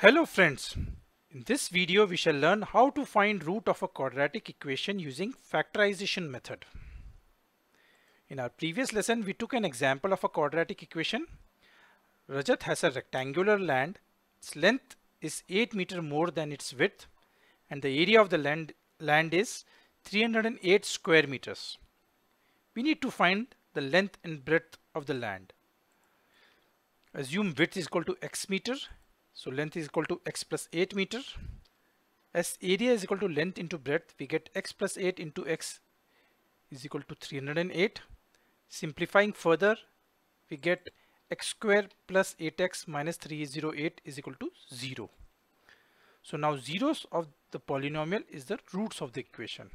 Hello friends. In this video we shall learn how to find root of a quadratic equation using factorization method. In our previous lesson we took an example of a quadratic equation. Rajat has a rectangular land. Its length is 8 meter more than its width and the area of the land, land is 308 square meters. We need to find the length and breadth of the land. Assume width is equal to x meter so length is equal to x plus 8 meter. As area is equal to length into breadth, we get x plus 8 into x is equal to 308. Simplifying further, we get x square plus 8x minus 308 is equal to 0. So now zeros of the polynomial is the roots of the equation.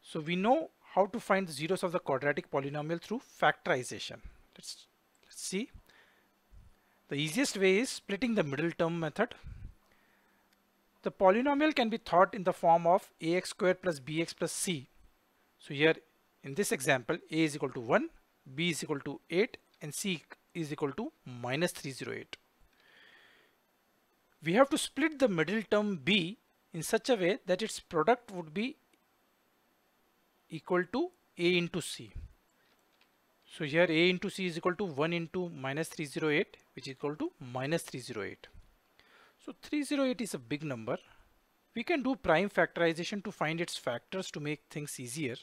So we know how to find zeros of the quadratic polynomial through factorization. Let's, let's see. The easiest way is splitting the middle term method. The polynomial can be thought in the form of ax squared plus bx plus c. So here in this example a is equal to 1, b is equal to 8 and c is equal to minus 308. We have to split the middle term b in such a way that its product would be equal to a into c. So here a into c is equal to 1 into minus 308 which is equal to minus 308. So 308 is a big number. We can do prime factorization to find its factors to make things easier.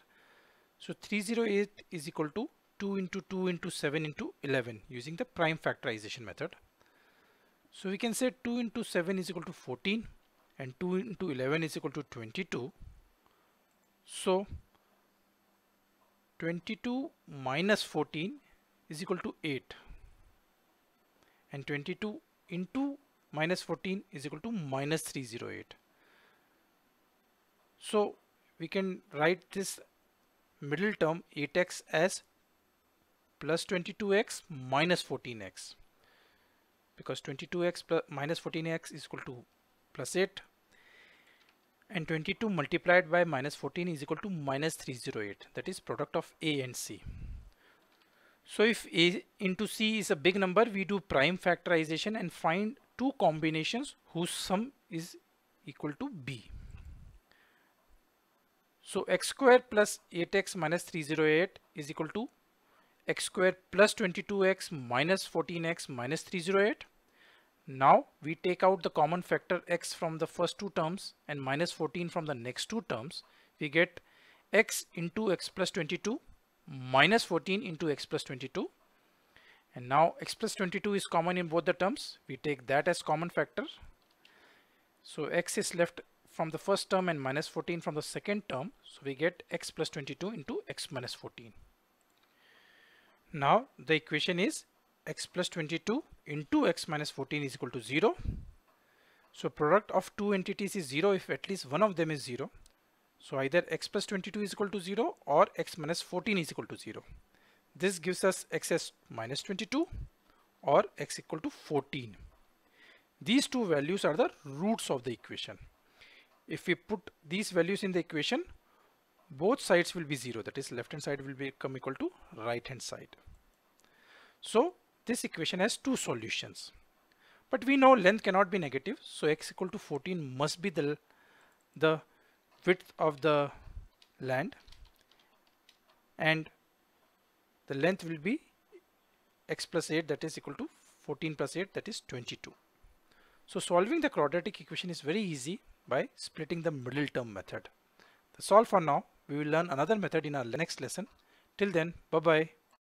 So 308 is equal to 2 into 2 into 7 into 11 using the prime factorization method. So we can say 2 into 7 is equal to 14 and 2 into 11 is equal to 22. So 22 minus 14 is equal to 8 and 22 into minus 14 is equal to minus 308. So we can write this middle term 8x as plus 22x minus 14x because 22x plus minus 14x is equal to plus 8 and 22 multiplied by minus 14 is equal to minus 308 that is product of a and c. So if a into c is a big number we do prime factorization and find two combinations whose sum is equal to b. So x square plus 8x minus 308 is equal to x square plus 22x minus 14x minus 308 now we take out the common factor x from the first two terms and minus 14 from the next two terms. We get x into x plus 22 minus 14 into x plus 22. And now x plus 22 is common in both the terms. We take that as common factor. So x is left from the first term and minus 14 from the second term. So we get x plus 22 into x minus 14. Now the equation is x plus 22 into x minus 14 is equal to 0. So product of two entities is 0 if at least one of them is 0. So either x plus 22 is equal to 0 or x minus 14 is equal to 0. This gives us x as minus 22 or x equal to 14. These two values are the roots of the equation. If we put these values in the equation, both sides will be 0. That is left hand side will become equal to right hand side. So this equation has two solutions. But we know length cannot be negative, so x equal to 14 must be the, the width of the land and the length will be x plus 8 that is equal to 14 plus 8 that is 22. So solving the quadratic equation is very easy by splitting the middle term method. That's all for now. We will learn another method in our next lesson. Till then, bye bye.